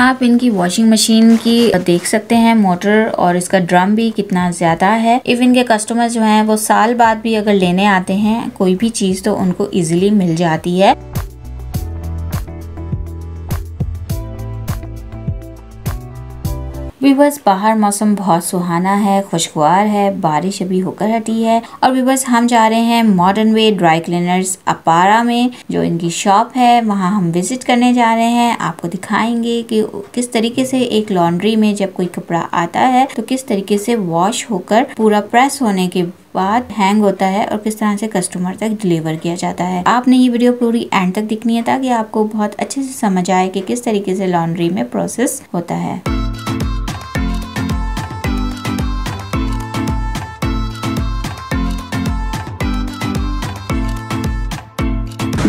आप इनकी washing machine की देख सकते हैं मोटर और इसका ड्रम भी कितना ज़्यादा है। इफ़ इनके कस्टमर जो हैं, वो साल बाद भी अगर लेने आते हैं, कोई भी चीज़ तो उनको इजीली मिल जाती है। विबस बाहर मौसम बहुत सुहाना है, खुशगवार है, बारिश अभी होकर हटी है। और विबस हम जा रहे हैं मॉडर्न वे ड्राई क्लीनर्स अपारा में, जो इनकी शॉप है, वहाँ हम विज़िट करने जा रहे हैं। आपको दिखाएँगे कि किस तरीके से एक लॉन्ड्री में जब कोई कपड़ा आता है तो किस तरीके से वॉश होकर पूरा प्रेस होने के बाद हैंग होता है और किस तरह से कस्टमर तक डिलीवर किया जाता है। आपने ये वीडियो पूरी एंड तक दिखनी है ताकि आपको बहुत अच्छे से समझ आए कि किस तरीके से लॉन्ड्री में प्रोसेस होता है।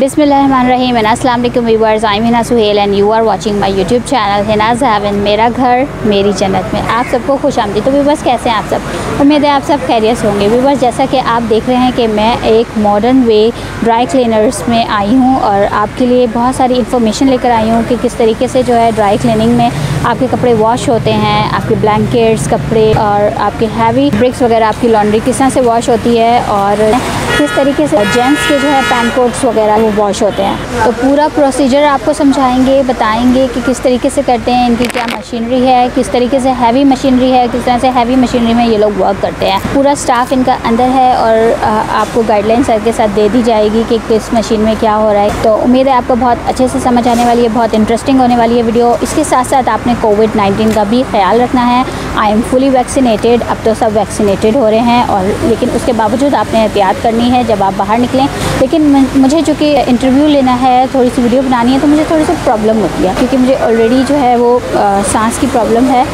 बिसमीम viewers I Hina Suhel and you are watching my YouTube channel Hina's heaven मेरा घर, मेरी जन्नत में। आप सबको खुश आमदी तो वीवर्स कैसे हैं आप सब? उम्मीद है आप सब खैरियत होंगे। वीवर्स जैसा कि आप देख रहे हैं कि मैं एक मॉडर्न वे ड्राई क्लीनर्स में आई हूँ और आपके लिए बहुत सारी इन्फॉर्मेशन लेकर आई हूँ कि किस तरीके से जो है ड्राई क्लिनिंग में आपके कपड़े वॉश होते हैं, आपके ब्लैंकेट्स कपड़े और आपके हैवी ब्रिक्स वगैरह आपकी लॉन्ड्री किस तरह से वॉश होती है और किस तरीके से जेंट्स के जो है पैन कोट्स वगैरह वो वॉश होते हैं। तो पूरा प्रोसीजर आपको समझाएँगे, बताएँगे कि किस तरीके से करते हैं, इनकी क्या मशीनरी है, किस तरीके से हैवी मशीनरी है, किस तरह से हैवी मशीनरी में ये लोग वर्क करते हैं। पूरा स्टाफ इनका अंदर है और आपको गाइडलाइन सर के साथ दे दी जाएगी कि किस मशीन में क्या हो रहा है। तो उम्मीद है आपको बहुत अच्छे से समझ आने वाली है, बहुत इंटरेस्टिंग होने वाली है वीडियो। इसके साथ साथ आपने कोविड नाइन्टीन का भी ख्याल रखना है। आई एम फुली वैक्सीनेटेड अब तो सब वैक्सीनेटेड हो रहे हैं और लेकिन उसके बावजूद आपने एहतियात करनी है जब आप बाहर निकलें। लेकिन मुझे चूँकि इंटरव्यू लेना है थोड़ी सी वीडियो बनानी है तो मुझे थोड़ी सी प्रॉब्लम होती है क्योंकि मुझे ऑलरेडी जो है वो सांस की प्रॉब्लम है।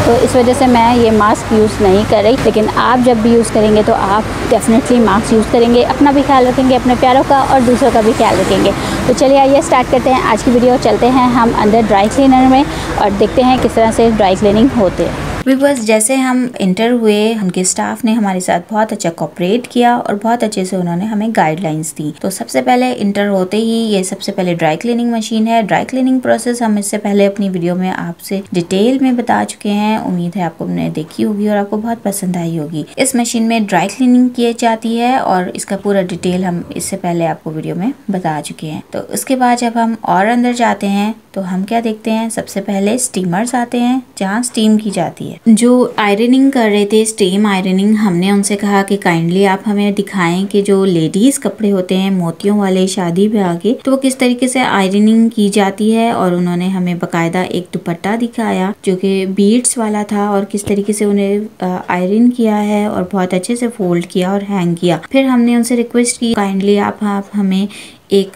तो इस वजह से मैं ये मास्क यूज़ नहीं कर रही। लेकिन आप जब भी यूज़ करेंगे तो आप डेफ़िनेटली मास्क यूज़ करेंगे। अपना भी ख्याल रखेंगे, अपने प्यारों का और दूसरों का भी ख्याल रखेंगे। तो चलिए आइए स्टार्ट करते हैं आज की वीडियो चलते हैं हम अंदर ड्राई क्लीनर में और देखते हैं किस तरह से ड्राई क्लीनिंग होते हैं बस जैसे हम इंटर हुए, उनके स्टाफ ने हमारे साथ बहुत अच्छा कॉपरेट किया और बहुत अच्छे से उन्होंने हमें गाइडलाइंस दी। तो सबसे पहले इंटर होते ही ये सबसे पहले ड्राई क्लीनिंग मशीन है। ड्राई क्लीनिंग प्रोसेस हम इससे पहले अपनी वीडियो में आपसे डिटेल में बता चुके हैं। उम्मीद है आपको हमने देखी होगी और आपको बहुत पसंद आई होगी। इस मशीन में ड्राई क्लीनिंग की जाती है और इसका पूरा डिटेल हम इससे पहले आपको वीडियो में बता चुके हैं। तो उसके बाद जब हम और अंदर जाते हैं तो हम क्या देखते हैं? सबसे पहले स्टीमर्स आते हैं, जहाँ स्टीम की जाती है। जो आयरनिंग कर रहे थे स्टीम आयरनिंग हमने उनसे कहा कि काइंडली आप हमें दिखाएँ कि जो लेडीज़ कपड़े होते हैं मोतियों वाले शादी ब्याह के तो वो किस तरीके से आयरनिंग की जाती है और उन्होंने हमें बकायदा एक दुपट्टा दिखाया जो कि बीड्स वाला था और किस तरीके से उन्हें आयरन किया है और बहुत अच्छे से फोल्ड किया और हैंग किया। फिर हमने उनसे रिक्वेस्ट की काइंडली आप, आप हमें एक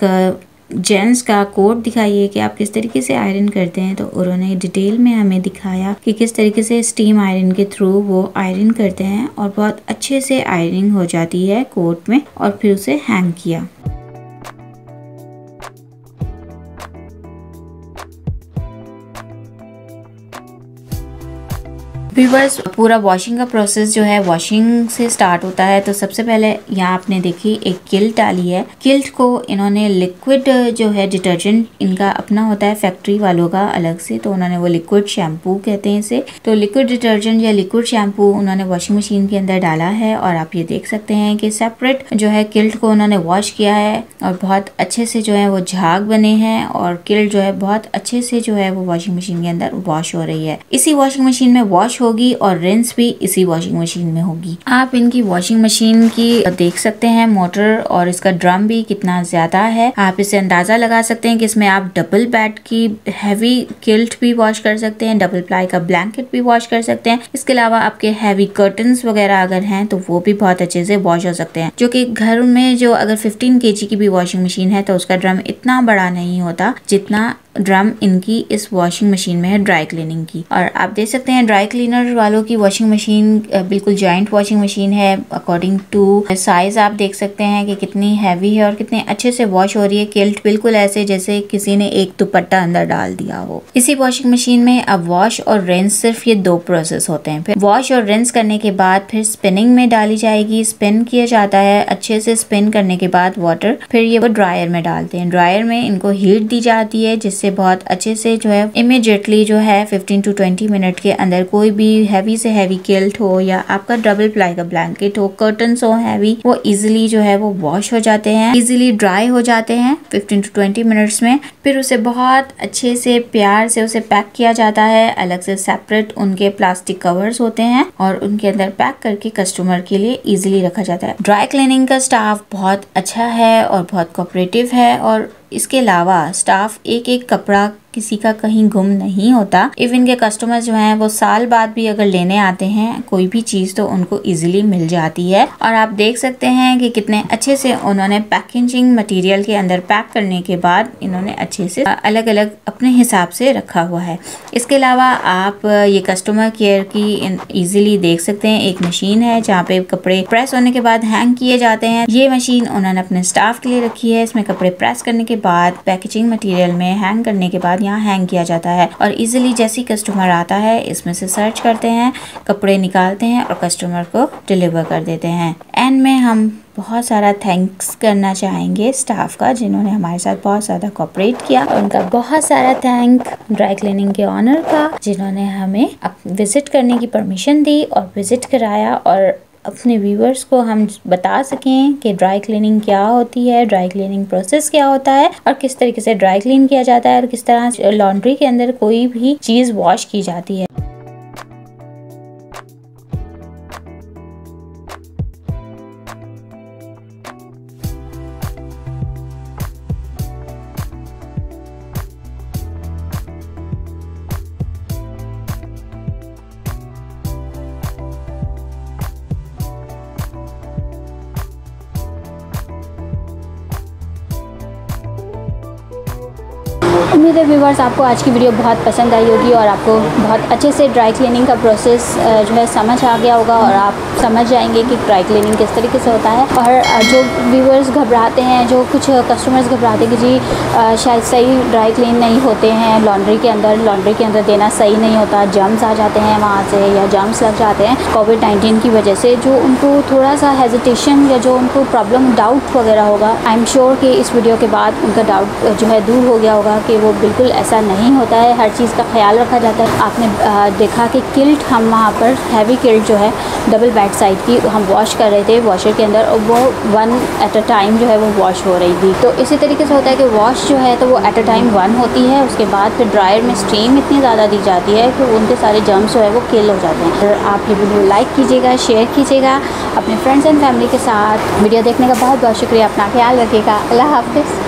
जेंट्स का कोट दिखाइए कि आप किस तरीके से आयरन करते हैं। तो उन्होंने डिटेल में हमें दिखाया कि किस तरीके से स्टीम आयरन के थ्रू वो आयरन करते हैं और बहुत अच्छे से आयरनिंग हो जाती है कोट में और फिर उसे हैंग किया। व्यूवर्स पूरा वॉशिंग का प्रोसेस जो है वॉशिंग से स्टार्ट होता है। तो सबसे पहले यहाँ आपने देखी, एक किल्ट डाली है। किल्ट को इन्होंने लिक्विड जो है डिटर्जेंट इनका अपना होता है फैक्ट्री वालों का अलग से। तो उन्होंने वो लिक्विड शैम्पू कहते हैं इसे। तो लिक्विड डिटर्जेंट या लिक्विड शैम्पू उन्होंने वॉशिंग मशीन के अंदर डाला है और आप ये देख सकते हैं कि सेपरेट जो है किल्ट को उन्होंने वॉश किया है और बहुत अच्छे से जो है, वो झाग बने हैं और किल्ट जो है, बहुत अच्छे से जो है, वो वॉशिंग मशीन के अंदर वॉश हो रही है। इसी वॉशिंग मशीन में वॉश होगी और रिंस भी इसी वॉशिंग मशीन में होगी। आप इनकी वॉशिंग मशीन की देख सकते हैं, मोटर और इसका ड्रम भी कितना ज़्यादा है। आप इसे अंदाज़ा लगा सकते हैं कि इसमें आप डबल बेड की हैवी किल्ट भी वॉश कर सकते हैं, डबल प्लाई का ब्लैंकेट भी वॉश कर सकते हैं। इसके अलावा आपके हैवी कर्टन वगैरह अगर हैं तो वो भी बहुत अच्छे से वॉश हो सकते हैं। जो कि घर में जो अगर 15 केजी की भी वॉशिंग मशीन है तो उसका ड्रम इतना बड़ा नहीं होता जितना ड्रम इनकी इस वॉशिंग मशीन में है ड्राई क्लीनिंग की। और आप देख सकते हैं ड्राई क्लीनर वालों की वॉशिंग मशीन बिल्कुल जॉइंट वॉशिंग मशीन है अकॉर्डिंग टू साइज़ आप देख सकते हैं कि कितनी हैवी है और कितने अच्छे से वॉश हो रही है। किल्ट बिल्कुल ऐसे जैसे किसी ने एक दुपट्टा अंदर डाल दिया हो। इसी वॉशिंग मशीन में अब वॉश और रेंस सिर्फ़ ये दो प्रोसेस होते हैं। फिर वॉश और रेंस करने के बाद फिर स्पिनिंग में डाली जाएगी। स्पिन किया जाता है, अच्छे से स्पिन करने के बाद वाटर फिर ये वो ड्रायर में डालते हैं। ड्रायर में इनको हीट दी जाती है, जिससे इससे बहुत अच्छे से जो है इमिजिएटली जो है 15 टू 20 मिनट के अंदर कोई भी हैवी से हैवी किल्ट हो या आपका डबल प्लाई का ब्लैंकेट हो कर्टन हो हैवी वो इजिली जो है वो वॉश हो जाते हैं इजिली ड्राई हो जाते हैं 15 टू 20 मिनट्स में। फिर उसे बहुत अच्छे से प्यार से उसे पैक किया जाता है, अलग से सेपरेट उनके प्लास्टिक कवर्स होते हैं और उनके अंदर पैक करके कस्टमर के लिए इजिली रखा जाता है। ड्राई क्लीनिंग का स्टाफ बहुत अच्छा है और बहुत कोऑपरेटिव है और इसके अलावा स्टाफ एक एक कपड़ा किसी का कहीं गुम नहीं होता। इवन के कस्टमर जो हैं, वो साल बाद भी अगर लेने आते हैं, कोई भी चीज़ तो उनको इजीली मिल जाती है। और आप देख सकते हैं कि कितने अच्छे से उन्होंने पैकेजिंग मटेरियल के अंदर पैक करने के बाद इन्होंने अच्छे से अलग अलग अपने हिसाब से रखा हुआ है। इसके अलावा आप ये कस्टमर केयर की इजीली देख सकते हैं। एक मशीन है जहाँ पे कपड़े प्रेस होने के बाद हैंग किए जाते हैं। ये मशीन उन्होंने अपने स्टाफ के लिए रखी है। इसमें कपड़े प्रेस करने के बाद पैकेजिंग मटीरियल में हैंग करने के बाद यहाँ हैंग किया जाता है और इजिली जैसे कस्टमर आता है, इसमें से सर्च करते हैं, कपड़े निकालते हैं और कस्टमर को डिलीवर कर देते हैं। एंड में हम बहुत सारा थैंक्स करना चाहेंगे स्टाफ का, जिन्होंने हमारे साथ बहुत ज़्यादा कॉपरेट किया। उनका बहुत सारा थैंक ड्राई क्लीनिंग के ऑनर का, जिन्होंने हमें विज़िट करने की परमिशन दी और विज़िट कराया और अपने व्यूवर्स को हम बता सकें कि ड्राई क्लीनिंग क्या होती है ड्राई क्लीनिंग प्रोसेस क्या होता है और किस तरीके से ड्राई क्लीन किया जाता है और किस तरह लॉन्ड्री के अंदर कोई भी चीज़ वॉश की जाती है। उम्मीद है व्यूवर्स आपको आज की वीडियो बहुत पसंद आई होगी और आपको बहुत अच्छे से ड्राई क्लीनिंग का प्रोसेस जो है समझ आ गया होगा और आप समझ जाएँगे कि ड्राई क्लीनिंग किस तरीके से होता है। और जो व्यूवर्स घबराते हैं, जो कुछ कस्टमर्स घबराते हैं कि जी शायद सही ड्राई क्लीन नहीं होते हैं लॉन्ड्री के अंदर लॉन्ड्री के अंदर देना सही नहीं होता जम्स आ जाते हैं वहाँ से या जम्स लग जाते हैं। कोविड नाइन्टीन की वजह से जो उनको थोड़ा सा हेजिटेशन या जो उनको प्रॉब्लम डाउट वगैरह होगा आई एम श्योर कि इस वीडियो के बाद उनका डाउट जो है दूर हो गया होगा कि वो बिल्कुल ऐसा नहीं होता है हर चीज़ का ख्याल रखा जाता है। आपने देखा कि किल्ट हम वहाँ पर हैवी किल्ट जो है डबल बेड साइड की हम वॉश कर रहे थे वॉशर के अंदर और वो वन एट अ टाइम जो है वो वॉश हो रही थी। तो इसी तरीके से होता है कि वॉश जो है तो वो एट अ टाइम वन होती है उसके बाद फिर ड्रायर में स्ट्रीम इतनी ज़्यादा दी जाती है कि उनके सारे जर्म्स जो है वो किल हो जाते हैं। आप ये वीडियो लाइक कीजिएगा शेयर कीजिएगा अपने फ्रेंड्स एंड फैमिली के साथ। वीडियो देखने का बहुत बहुत शुक्रिया अपना ख्याल रखिएगा। अल्लाह हाफिज़।